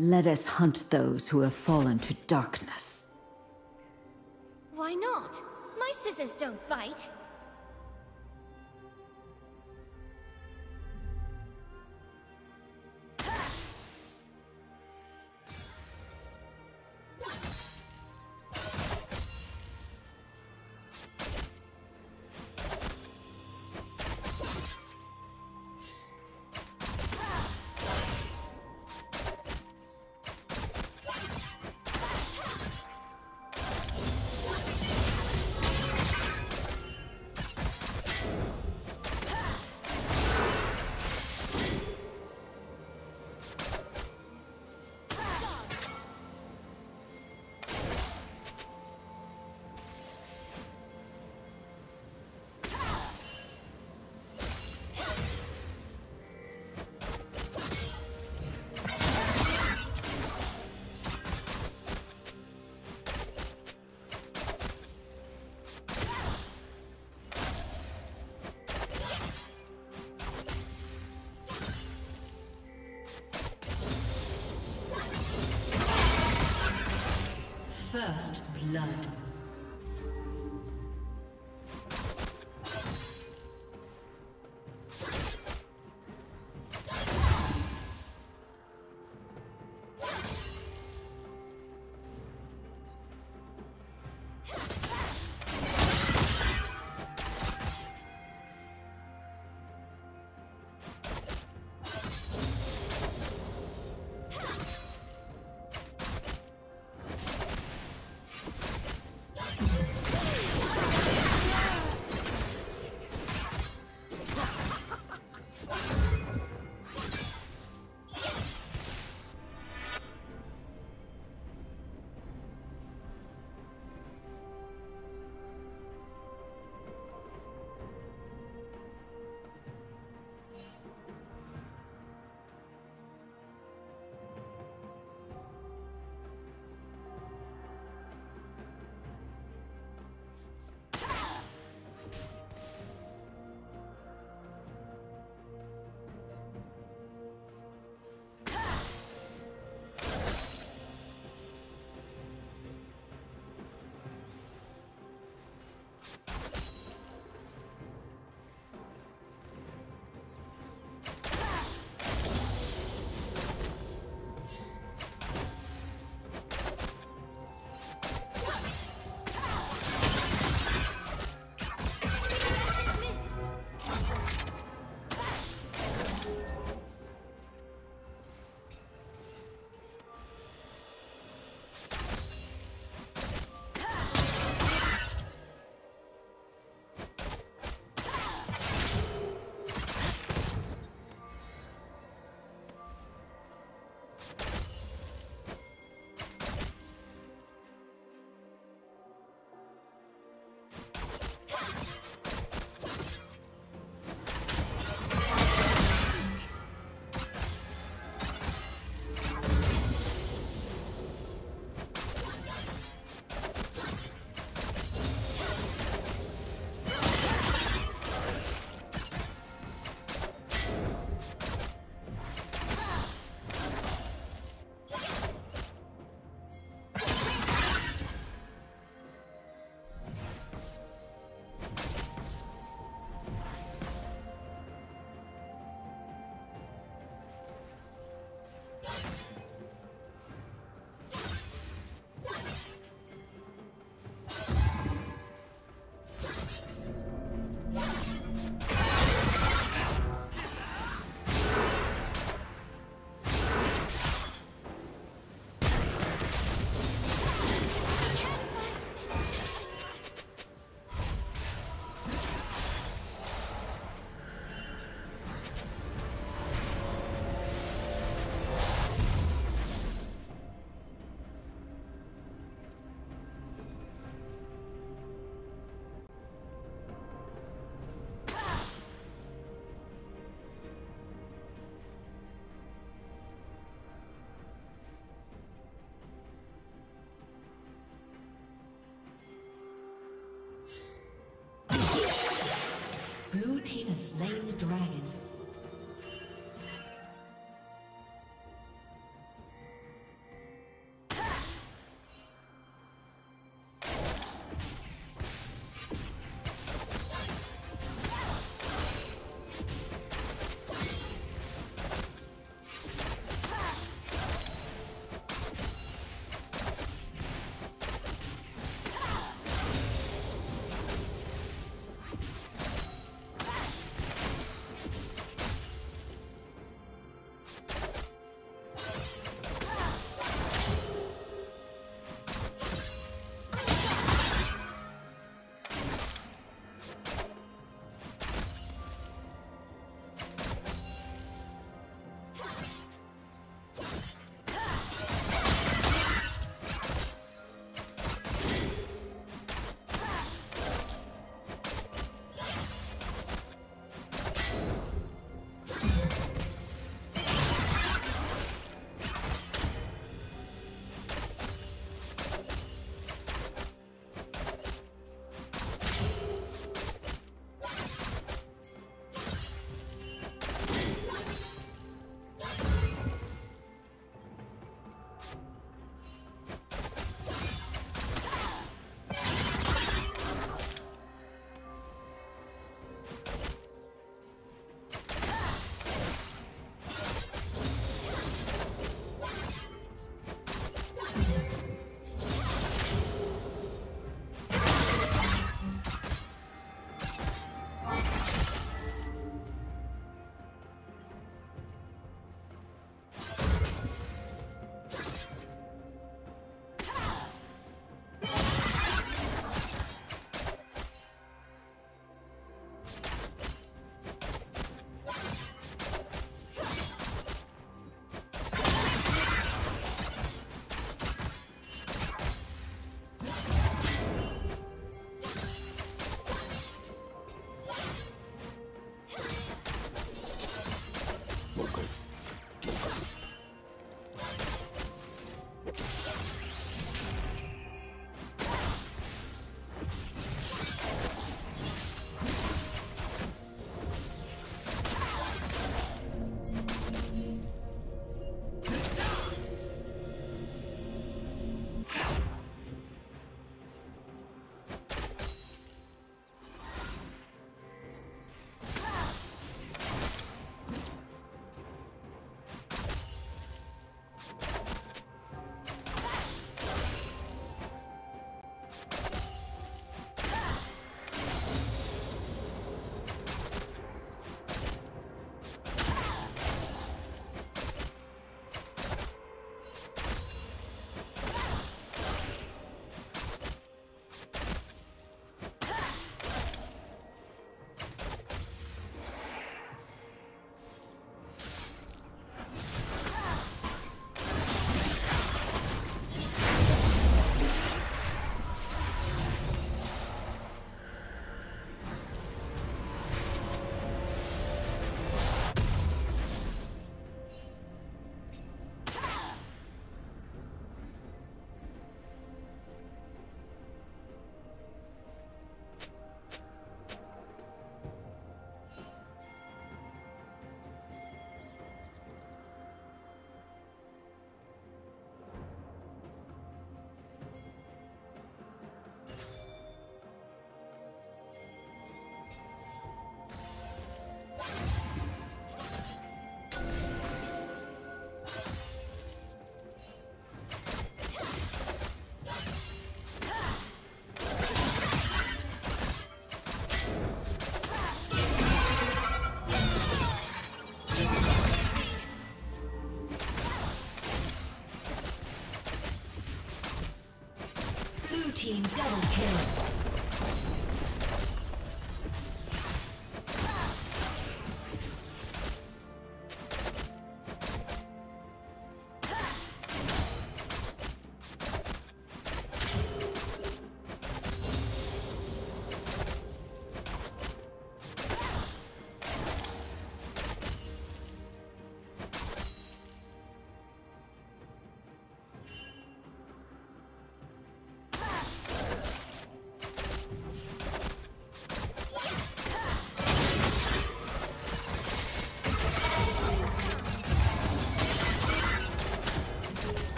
Let us hunt those who have fallen to darkness. Why not? My scissors don't bite. First blood. Slain the dragon. Local.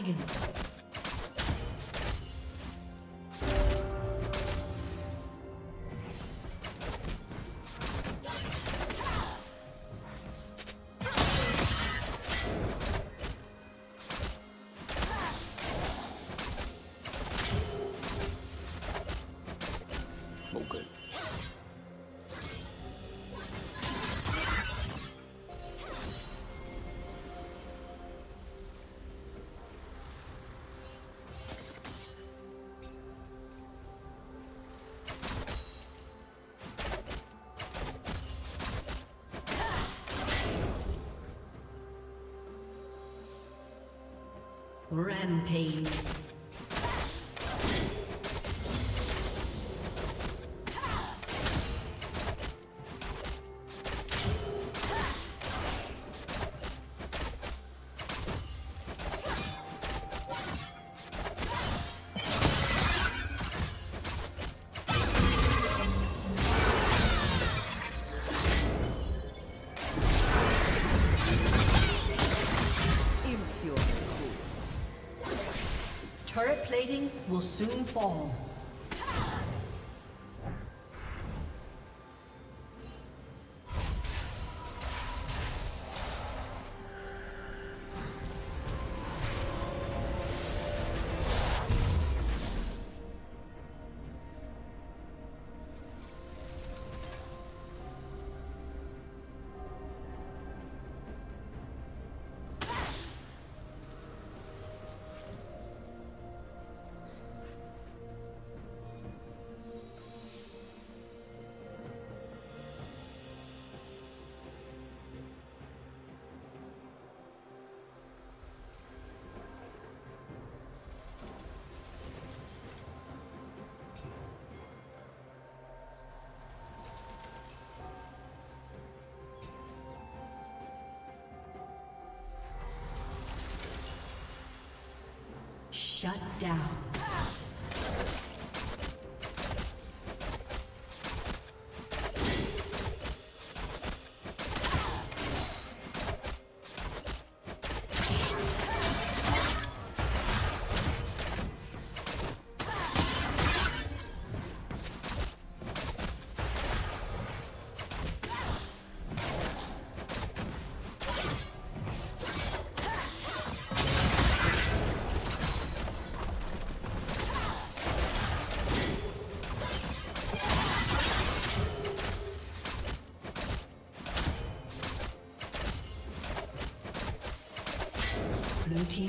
Dragon. Rampage. Shut down.